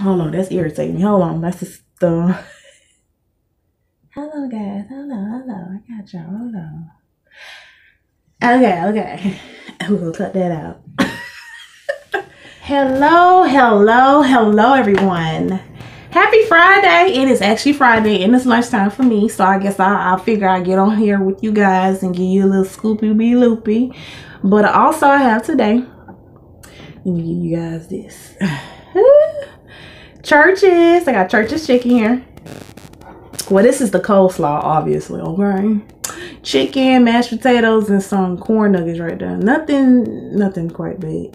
Hold on, that's irritating me. Hold on, that's just the. Hello, guys. Hello, hello. I got y'all. Hold on. Okay, okay. We're gonna cut that out. hello, hello, hello, everyone. Happy Friday. It is actually Friday and it's lunchtime for me. So I guess I'll, I figure I get on here with you guys and give you a little scoopy be loopy. But also I have today. Let me give you guys this. Churches. I got Church's chicken here. Well, this is the coleslaw, obviously, okay? Chicken, mashed potatoes, and some corn nuggets right there. Nothing, nothing quite big.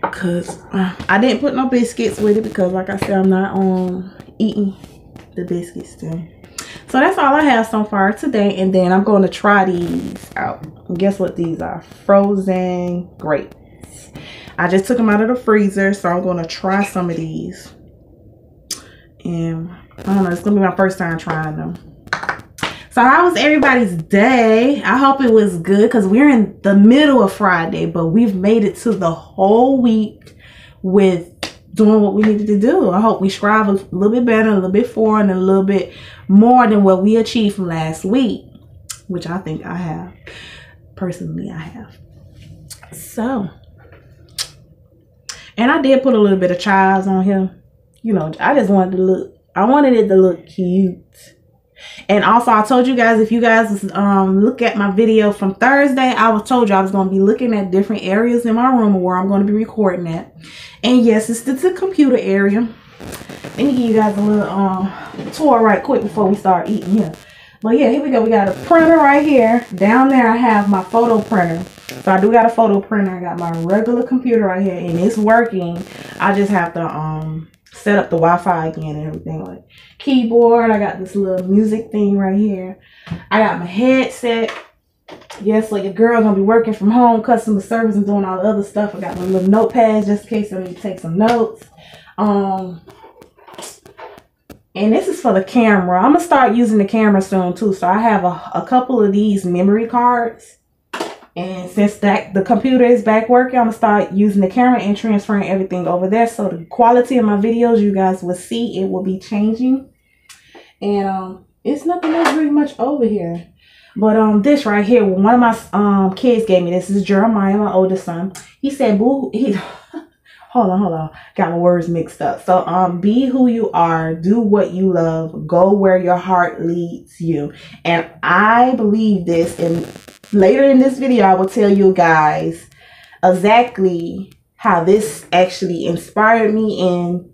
Cause uh, I didn't put no biscuits with it because like I said, I'm not um eating the biscuits today. So that's all I have so far today. And then I'm going to try these out. And guess what these are? Frozen grapes. I just took them out of the freezer. So I'm going to try some of these. And I don't know. It's to be my first time trying them. So how was everybody's day? I hope it was good because we're in the middle of Friday, but we've made it to the whole week with doing what we needed to do. I hope we strive a little bit better, a little bit forward, and a little bit more than what we achieved from last week, which I think I have. Personally, I have. So, and I did put a little bit of chives on here. You know, I just wanted to look, I wanted it to look cute. And also, I told you guys if you guys um, look at my video from Thursday, I was told you I was going to be looking at different areas in my room where I'm going to be recording at. And yes, it's the, the computer area. Let me give you guys a little um, tour right quick before we start eating here. But yeah, here we go. We got a printer right here. Down there, I have my photo printer. So I do got a photo printer. I got my regular computer right here, and it's working. I just have to um set up the Wi-Fi again and everything like keyboard. I got this little music thing right here. I got my headset. Yes, like a girl gonna be working from home, customer service and doing all the other stuff. I got my little notepad just in case I need to take some notes. Um and this is for the camera. I'm gonna start using the camera soon too. So I have a, a couple of these memory cards and since that the computer is back working, I'm gonna start using the camera and transferring everything over there. So the quality of my videos you guys will see it will be changing. And um it's nothing else really much over here. But um this right here, one of my um kids gave me this. is Jeremiah, my oldest son. He said, Boo he hold on, hold on. Got my words mixed up. So um be who you are, do what you love, go where your heart leads you. And I believe this and later in this video, I will tell you guys exactly how this actually inspired me and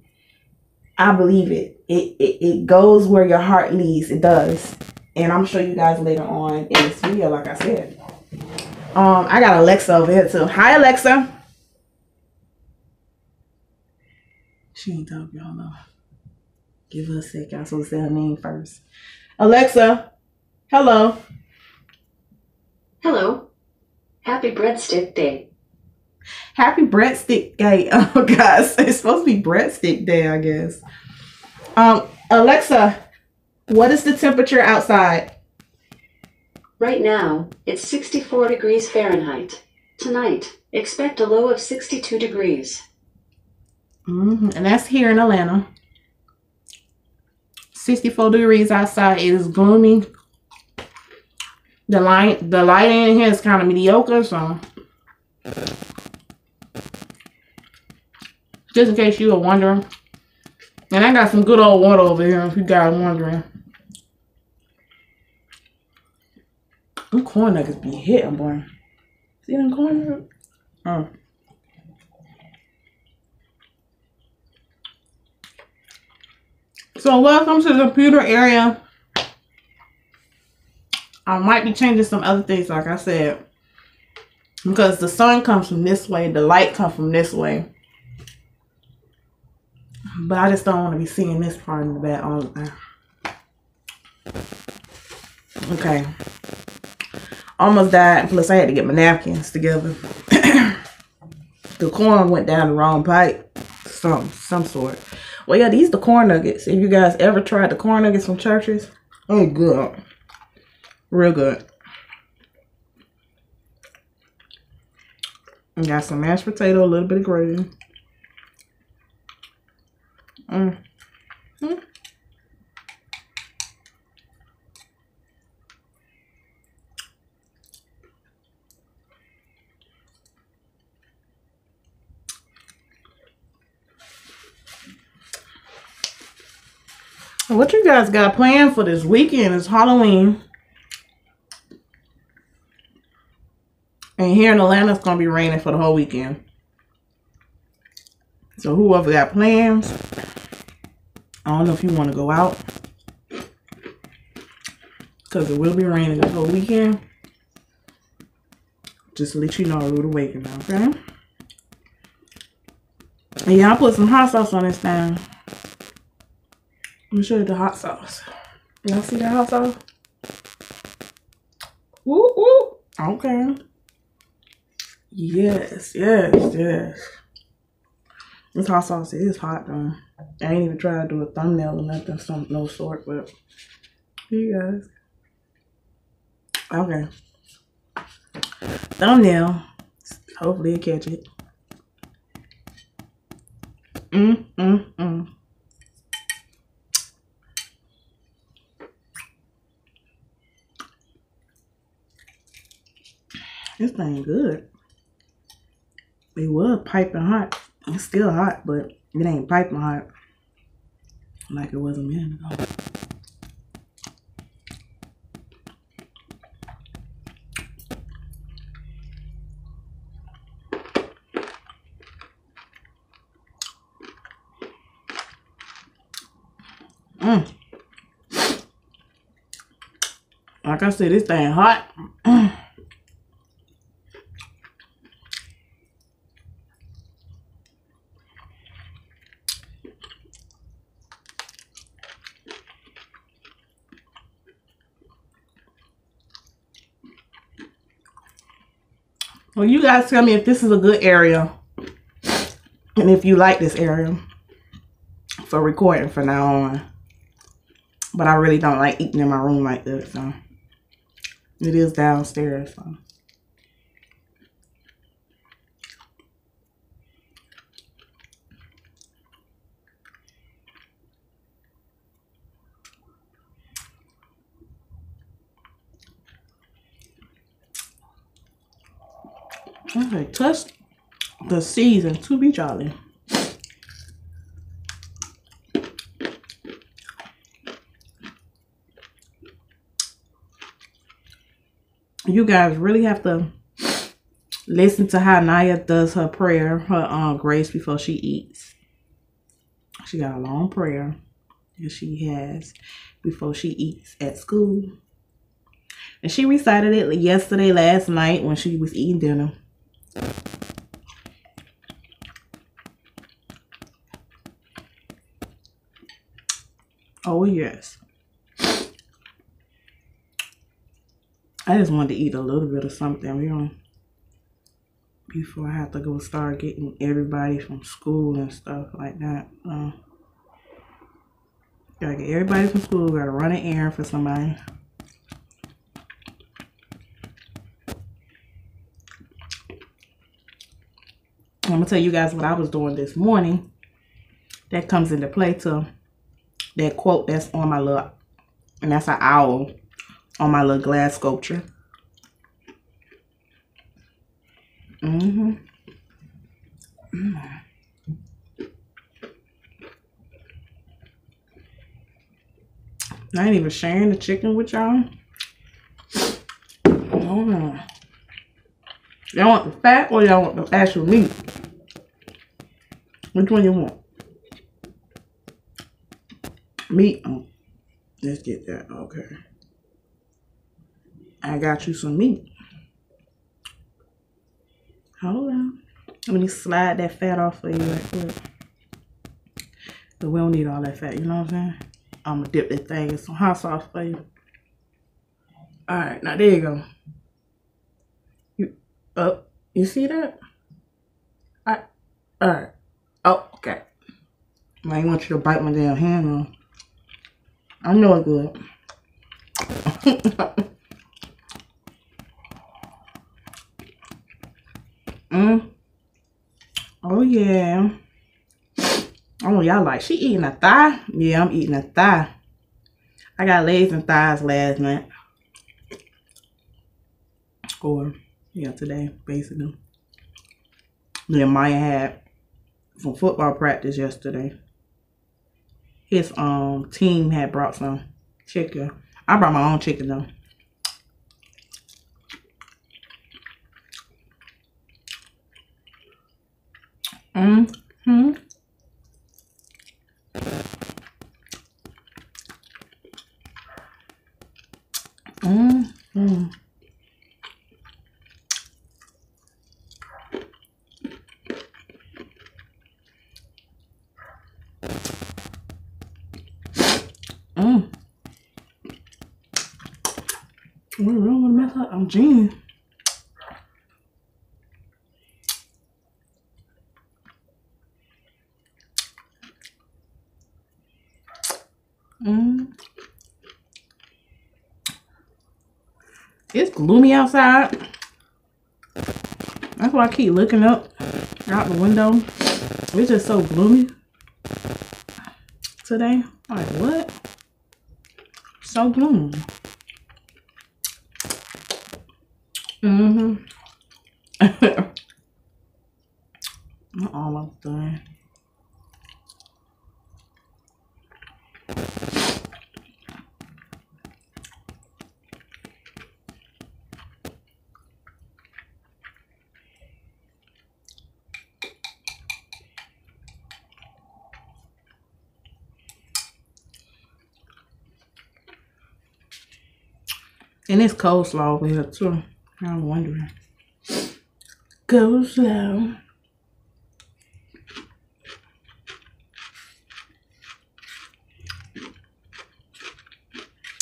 I believe it. It, it. it goes where your heart leads. It does. And I'm show you guys later on in this video, like I said. Um, I got Alexa over here too. Hi, Alexa. She ain't talking, y'all know. Give her a second. I'm supposed to say her name first. Alexa, hello. Hello. Happy Breadstick Day. Happy Breadstick Day. Oh, guys, it's supposed to be Breadstick Day, I guess. Um, Alexa, what is the temperature outside? Right now, it's 64 degrees Fahrenheit. Tonight, expect a low of 62 degrees. Mm-hmm. And that's here in Atlanta. 64 degrees outside. It is gloomy. The light, the lighting in here is kind of mediocre, so just in case you were wondering. And I got some good old water over here, if you guys wondering. Them corn nuggets be hitting, boy. See them corn nuggets? Oh. So welcome to the computer area. I might be changing some other things, like I said. Because the sun comes from this way, the light comes from this way. But I just don't want to be seeing this part in the back all the time. Okay. Almost died. Plus, I had to get my napkins together. the corn went down the wrong pipe. Some, some sort. Well, yeah, these the corn nuggets. If you guys ever tried the corn nuggets from Church's, oh, good. Real good. got some mashed potato, a little bit of gravy. Mm. What you guys got planned for this weekend? It's Halloween. And here in Atlanta, it's going to be raining for the whole weekend. So whoever got plans, I don't know if you want to go out. Because it will be raining the whole weekend. Just to let you know, rude awakening, okay? And yeah, I put some hot sauce on this thing. Let me show you the hot sauce. Y'all see that hot sauce? Woo woo. Okay. Yes, yes, yes. This hot sauce is hot though. I ain't even tried to do a thumbnail or nothing, some no sort, but here you guys. Okay. Thumbnail. Hopefully you catch it. Mm, mm, mm. This thing good. It was piping hot. It's still hot, but it ain't piping hot like it was a minute ago. Mm. Like I said, this thing hot. Well, you guys tell me if this is a good area and if you like this area for recording from now on. But I really don't like eating in my room like this, so it is downstairs. So. Okay, touch the season to be jolly. You guys really have to listen to how Naya does her prayer, her um, grace before she eats. She got a long prayer that she has before she eats at school. And she recited it yesterday, last night when she was eating dinner. Oh, yes. I just wanted to eat a little bit of something, you know, before I have to go start getting everybody from school and stuff like that. Uh, gotta get everybody from school, gotta run an errand for somebody. I'm gonna tell you guys what I was doing this morning. That comes into play to that quote that's on my little, and that's an owl on my little glass sculpture. Mm-hmm. Mm. I ain't even sharing the chicken with y'all. No. Y'all want the fat or y'all want the actual meat? Which one you want? Meat. Oh, let's get that. Okay. I got you some meat. Hold on. Let me slide that fat off of you right quick. But we don't need all that fat, you know what I'm saying? I'm gonna dip that thing in some hot sauce for you. Alright, now there you go. You oh, you see that? Alright. Alright. Oh, okay. I want you to bite my damn hand off. I know it good. mm. Oh yeah. Oh, y'all like, she eating a thigh? Yeah, I'm eating a thigh. I got legs and thighs last night. Or, yeah, today, basically. Then Maya had from football practice yesterday. His um team had brought some chicken. I brought my own chicken though. Mm-hmm. Mm-hmm. Mm. We really want to mess up. I'm jeans. Mm. It's gloomy outside. That's why I keep looking up out the window. It's just so gloomy today. Like what? So gloomy. Mm-hmm. I'm almost done. And it's coleslaw here too. I'm wondering. Coleslaw. Um,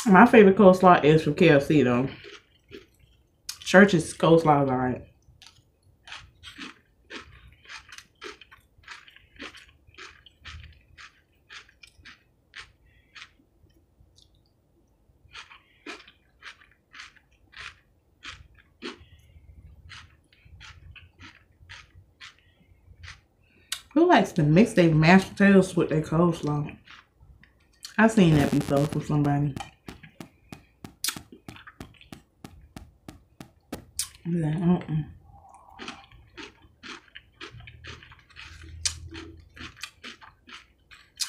my favorite coleslaw is from KFC though. Church's coleslaw is alright. To mix their mashed potatoes with their coleslaw? I've seen that before from somebody. Uh-uh.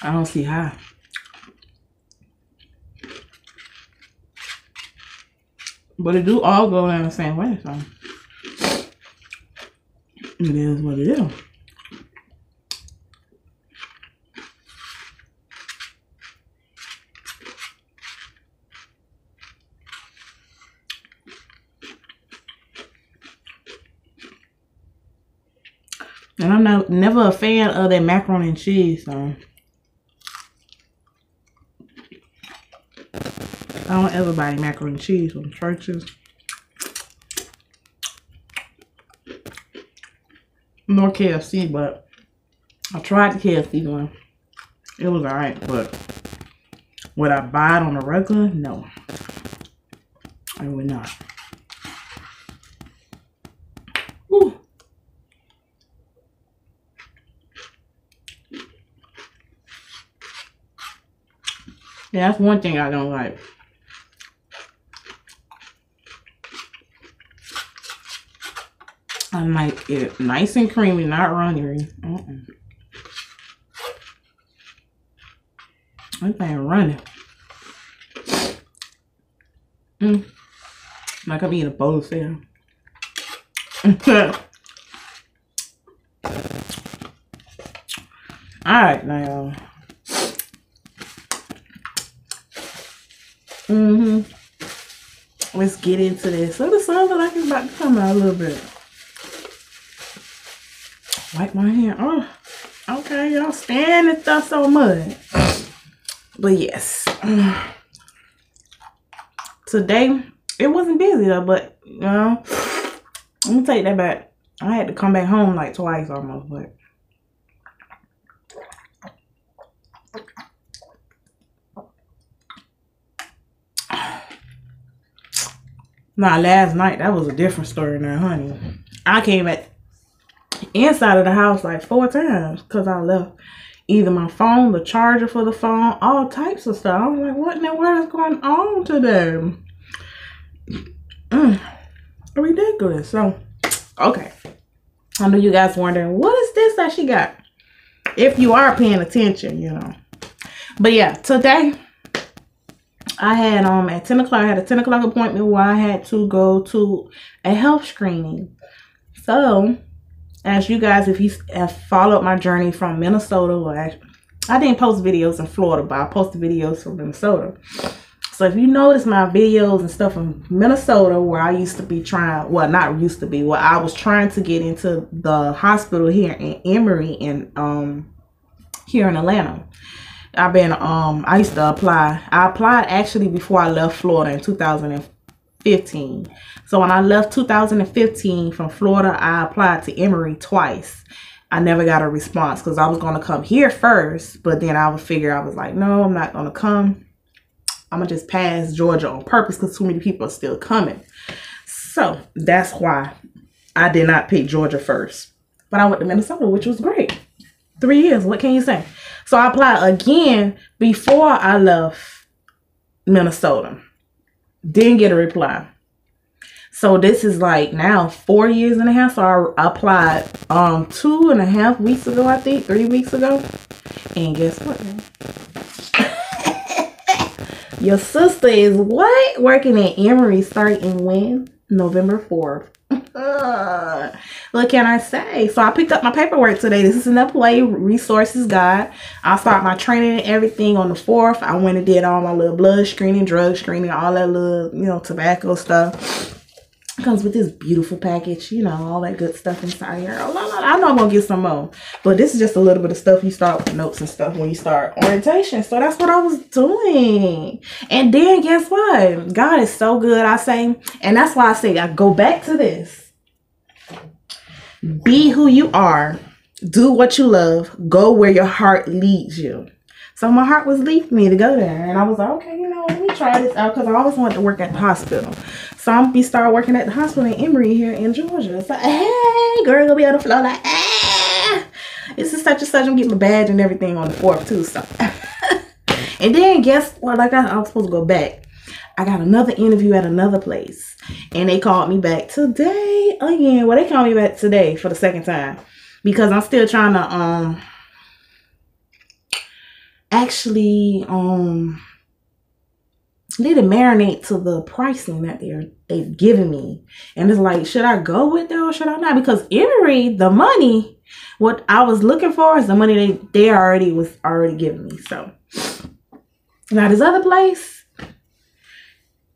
I don't see how. But it do all go down the same way, so it is what it is. And I'm not never a fan of that macaroni and cheese, so I don't ever buy macaroni and cheese from Church's. Nor KFC, but I tried the KFC one. It was alright, but would I buy it on a regular? No. I would not. Yeah, that's one thing I don't like. I like it nice and creamy, not runny. Mm-mm. That thing running. Mm. Like I'm eating a bowl of cereal. Alright, now. Let's get into this. So the sun look like it's about to come out a little bit. Wipe my hand. Oh, okay, y'all stand and stuff so much. But yes. Today, it wasn't busy though, but you know, let me take that back. I had to come back home like twice almost, but Nah, last night that was a different story now, honey. I came at inside of the house like four times because I left either my phone, the charger for the phone, all types of stuff. I was like, what in the world is going on today? Mm, ridiculous. So, okay. I know you guys wondering, what is this that she got? If you are paying attention, you know. But yeah, today I had um at 10 o'clock, I had a 10 o'clock appointment where I had to go to a health screening. So, as you guys, if you have followed my journey from Minnesota, well, I, I didn't post videos in Florida, but I posted videos from Minnesota. So if you notice my videos and stuff from Minnesota, where I used to be trying, well, not used to be, well, I was trying to get into the hospital here in Emory and um here in Atlanta. I've been um I used to apply. I applied actually before I left Florida in 2015. So when I left 2015 from Florida, I applied to Emory twice. I never got a response because I was going to come here first, but then I would figure I was like, no, I'm not going to come. I'm to just pass Georgia on purpose because too many people are still coming. So that's why I did not pick Georgia first. But I went to Minnesota, which was great. Three years, what can you say? So I applied again before I left Minnesota. Didn't get a reply. So this is like now four years and a half. So I applied um two and a half weeks ago, I think, three weeks ago. And guess what? Your sister is what? Working at Emory starting when? November 4th. What can I say? So I picked up my paperwork today. This is an employee resources guide. I start my training and everything on the 4th. I went and did all my little blood screening, drug screening, all that little, you know, tobacco stuff comes with this beautiful package, you know, all that good stuff inside here. I know I'm gonna get some more, but this is just a little bit of stuff you start with notes and stuff when you start orientation. So that's what I was doing. And then guess what? God is so good, I say, and that's why I say I go back to this. Be who you are, do what you love, go where your heart leads you. So my heart was leading me to go there. And I was like, okay, you know, let me try this out because I always wanted to work at the hospital. So I'm be start working at the hospital in Emory here in Georgia. So hey, girl, gonna be on the floor like, ah. This is such and such. I'm getting my badge and everything on the fourth too. So, and then guess what? Like I, I was supposed to go back. I got another interview at another place, and they called me back today again. Well, they called me back today for the second time because I'm still trying to um actually um let it marinate to the pricing that they're they've given me. And it's like, should I go with it or should I not? Because Emory, the money, what I was looking for is the money they they already was already giving me. So now this other place,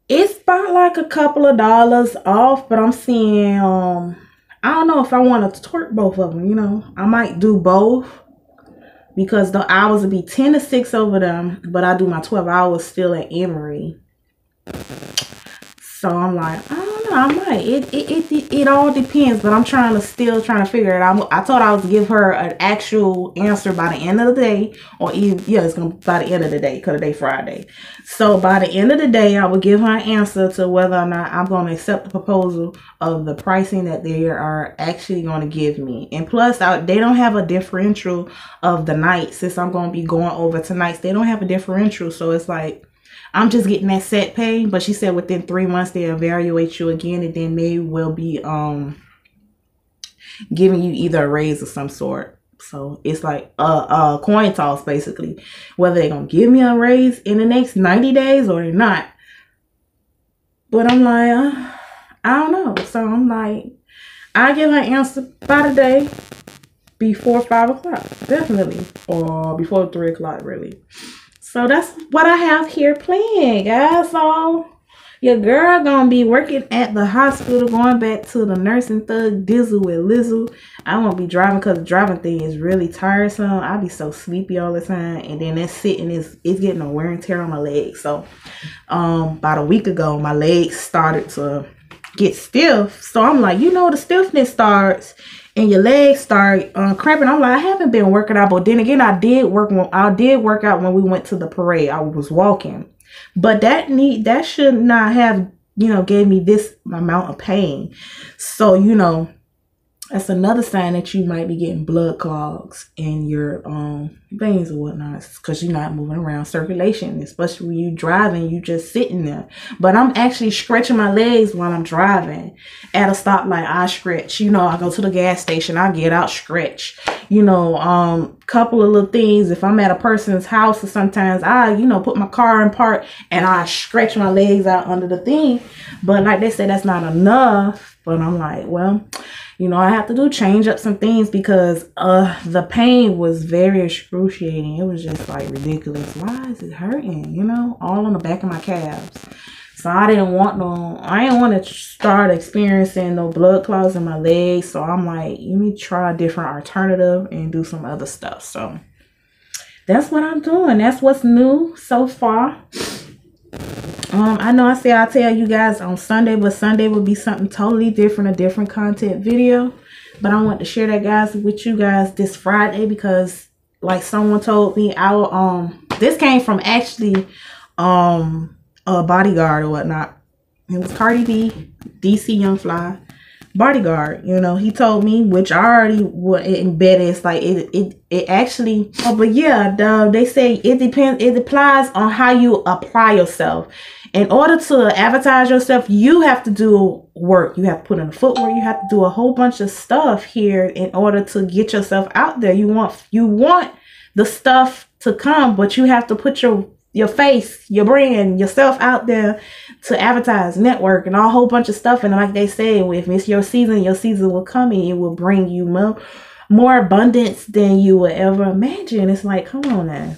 it's about like a couple of dollars off, but I'm seeing um I don't know if I want to twerk both of them, you know. I might do both because the hours would be 10 to 6 over them, but I do my 12 hours still at Emory. So I'm like, don't know, I might. It, it, it, it, all depends, but I'm trying to still trying to figure it out. I thought I was give her an actual answer by the end of the day, or even, yeah, it's to by the end of the day, because today Friday. So by the end of the day, I will give her an answer to whether or not I'm going to accept the proposal of the pricing that they are actually going to give me. And plus, I, they don't have a differential of the night since I'm going to be going over tonight. They don't have a differential, so it's like I'm just getting that set pay. But she said within three months they evaluate you again, and then they will be um giving you either a raise of some sort. So it's like a, a coin toss basically, whether they're gonna give me a raise in the next 90 days or not. But I'm like, uh, I don't know. So I'm like, I give her answer by the day before five o'clock, definitely, or before three o'clock, really. So that's what I have here planned, guys. So your girl gonna be working at the hospital, going back to the nursing thug dizzle with Lizzle. I won't be driving because driving thing is really tiresome. I be so sleepy all the time, and then that sitting is it's getting a wear and tear on my legs. So, um, about a week ago, my legs started to get stiff. So I'm like, you know, the stiffness starts and your legs start uh, cramping. I'm like, I haven't been working out, but then again, I did work. When, I did work out when we went to the parade. I was walking, but that need that should not have you know gave me this amount of pain. So you know, that's another sign that you might be getting blood clogs in your um veins or whatnot because you're not moving around circulation especially when you're driving you just sitting there. But i'm actually stretching my legs while i'm driving at a stoplight. I stretch you know i go to the gas station i get out stretch you know um couple of little things. If i'm at a person's house or sometimes i you know put my car in park and i stretch my legs out under the thing. But like they said that's not enough. But i'm like well you know, I have to do change up some things because uh the pain was very excruciating. It was just like ridiculous. Why is it hurting? You know, all on the back of my calves. So I didn't want no, I didn't want to start experiencing no blood clots in my legs. So I'm like, let me try a different alternative and do some other stuff. So that's what I'm doing. That's what's new so far. Um, I know I say I'll tell you guys on Sunday, but Sunday will be something totally different, a different content video. But I want to share that guys with you guys this Friday because like someone told me our um this came from actually um a bodyguard or whatnot. It was Cardi B, DC Young Fly bodyguard you know. He told me which i already was embedded it's like it it, it actually oh, but yeah the, they say it depends it applies on how you apply yourself. In order to advertise yourself you have to do work. You have to put in the footwork. You have to do a whole bunch of stuff here in order to get yourself out there. You want you want the stuff to come but you have to put your your face, your brand, yourself out there to advertise, network, and a whole bunch of stuff. And like they say, if it's your season, your season will come and it will bring you more, more abundance than you would ever imagine. It's like, come on now.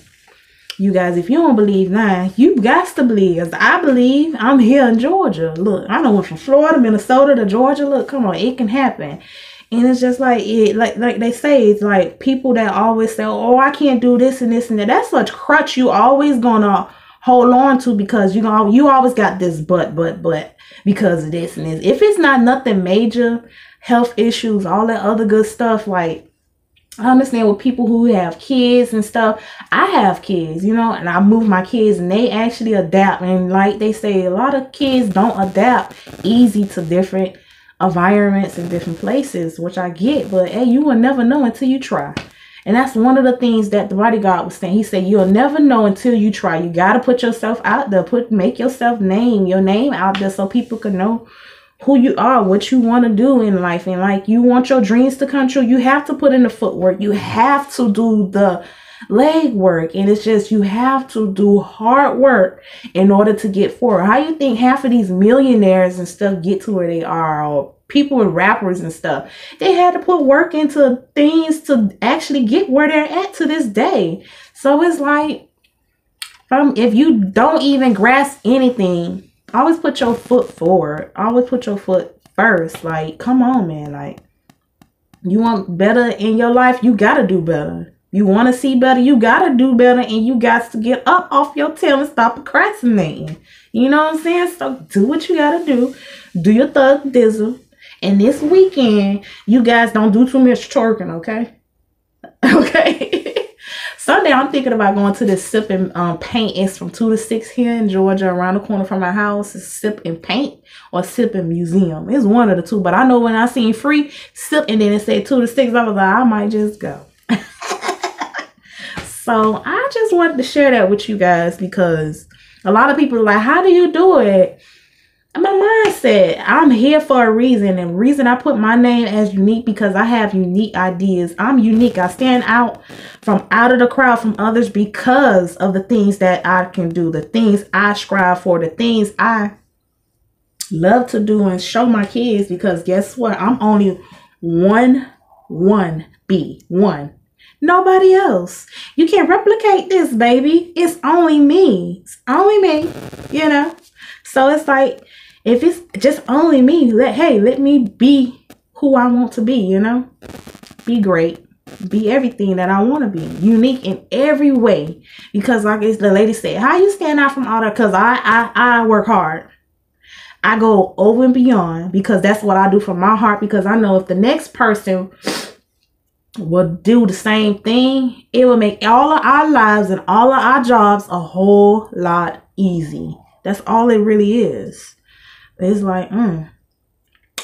You guys, if you don't believe now, you got to believe. I believe, I'm here in Georgia. Look, I know went from Florida, Minnesota to Georgia. Look, come on, it can happen. And it's just like it like like they say, it's like people that always say, Oh, I can't do this and this and that. That's such crutch you always gonna hold on to because you know you always got this but but but because of this and this. If it's not nothing major, health issues, all that other good stuff, like I understand with people who have kids and stuff. I have kids, you know, and I move my kids and they actually adapt. And like they say, a lot of kids don't adapt easy to different environments and different places, which I get, but hey, you will never know until you try. And that's one of the things that the bodyguard was saying. He said, You'll never know until you try. You gotta put yourself out there, put make yourself name, your name out there so people can know who you are, what you want to do in life. And like you want your dreams to come true, you have to put in the footwork. You have to do the leg work. And it's just you have to do hard work in order to get forward. How you think half of these millionaires and stuff get to where they are or people with rappers and stuff? They had to put work into things to actually get where they're at to this day. So it's like from if you don't even grasp anything, always put your foot forward. Always put your foot first. Like, come on, man. Like, you want better in your life, you gotta do better. You want to see better, you got to do better, and you got to get up off your tail and stop procrastinating. You know what I'm saying? So do what you got to do. Do your thug dizzle. And this weekend, you guys don't do too much twerking, okay? Okay. Sunday, I'm thinking about going to this sip and um, paint. It's from 2 to 6 here in Georgia, around the corner from my house. It's sip and paint or sip and museum. It's one of the two. But I know when I seen free sip and then it said 2 to 6, I was like, I might just go. So I just wanted to share that with you guys because a lot of people are like, how do you do it? my mindset, I'm here for a reason. And reason I put my name as unique because I have unique ideas. I'm unique. I stand out from out of the crowd from others because of the things that I can do, the things I strive for, the things I love to do and show my kids because guess what? I'm only one, one B, one Nobody else. You can't replicate this, baby. It's only me. It's only me, you know? So it's like, if it's just only me, let hey, let me be who I want to be, you know? Be great. Be everything that I want to be. Unique in every way. Because like the lady said, how you stand out from all that? Because I, I I work hard. I go over and beyond because that's what I do from my heart. Because I know if the next person will do the same thing, it will make all of our lives and all of our jobs a whole lot easy. That's all it really is. It's like, mm,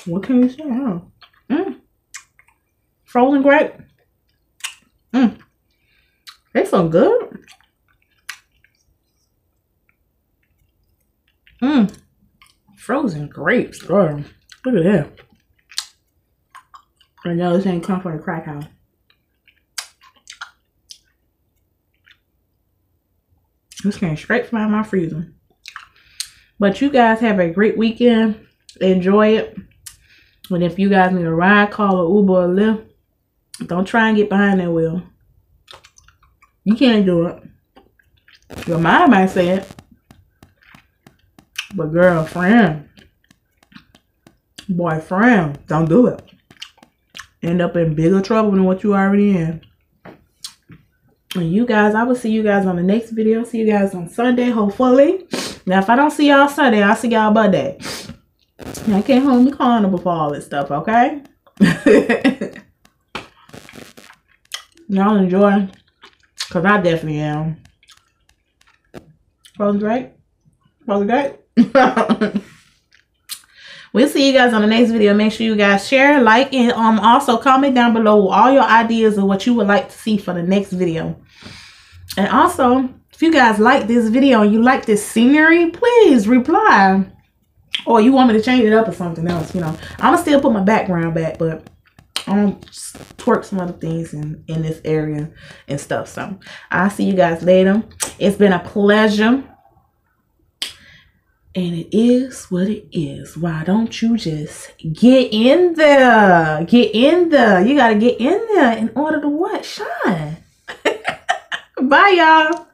what can you say? Huh? Mm, frozen grape. Mmm. They so good. Mmm. Frozen grapes, girl. Look at that. I know this ain't come from a crack house. This came straight from my freezer. But you guys have a great weekend. Enjoy it. And if you guys need a ride, call a Uber or Lyft. Don't try and get behind that wheel. You can't do it. Your mind might say it. But girlfriend, boyfriend, don't do it. End up in bigger trouble than what you already in. And you guys, I will see you guys on the next video. See you guys on Sunday, hopefully. Now, if I don't see y'all Sunday, I'll see y'all Monday. I can't hold me accountable for all this stuff, okay? y'all enjoy. Because I definitely am. Frozen great? Frozen great? We'll see you guys on the next video. Make sure you guys share, like, and um also comment down below all your ideas of what you would like to see for the next video. And also, if you guys like this video and you like this scenery, please reply. Or you want me to change it up or something else, you know. I'm going to still put my background back, but I'm to twerk some other things in, in this area and stuff. So, I'll see you guys later. It's been a pleasure. And it is what it is. Why don't you just get in there? Get in there. You got to get in there in order to what? Shine. Bye, y'all.